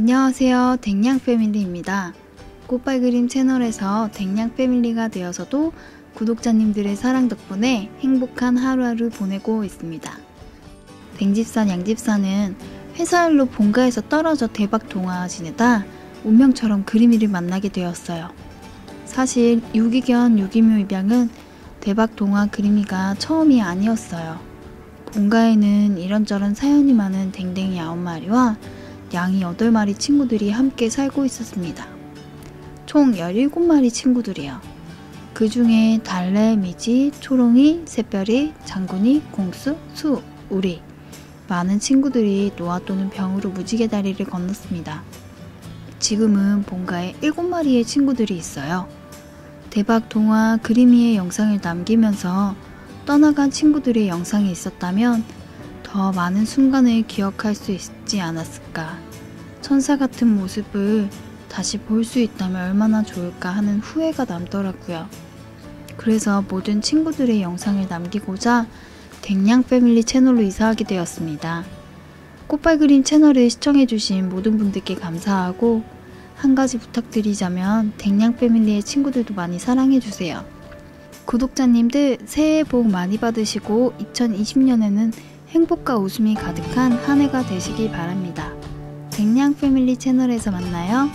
안녕하세요. 댕냥 패밀리입니다. 꽃발 그림 채널에서 댕냥 패밀리가 되어서도 구독자님들의 사랑 덕분에 행복한 하루하루 보내고 있습니다. 댕집산 양집사는 회사 일로 본가에서 떨어져 대박 동화 지내다 운명처럼 그림이를 만나게 되었어요. 사실 유기견 유기묘 입양은 대박 동화 그림이가 처음이 아니었어요. 본가에는 이런저런 사연이 많은 댕댕이 9마리와 양이 8마리 친구들이 함께 살고 있었습니다. 총 17마리 친구들이요. 그 중에 달래, 미지, 초롱이, 새별이, 장군이, 공수, 수, 우리 많은 친구들이 노아 또는 병으로 무지개 다리를 건넜습니다. 지금은 본가에 7마리의 친구들이 있어요. 대박 동화 그림이의 영상을 남기면서 떠나간 친구들의 영상이 있었다면 더 많은 순간을 기억할 수 있지 않았을까. 천사 같은 모습을 다시 볼 수 있다면 얼마나 좋을까 하는 후회가 남더라고요. 그래서 모든 친구들의 영상을 남기고자 댕냥 패밀리 채널로 이사하게 되었습니다. 꽃발 그림 채널을 시청해주신 모든 분들께 감사하고 한 가지 부탁드리자면 댕냥 패밀리의 친구들도 많이 사랑해주세요. 구독자님들 새해 복 많이 받으시고 2020년에는 행복과 웃음이 가득한 한 해가 되시길 바랍니다. 댕냥 패밀리 채널에서 만나요.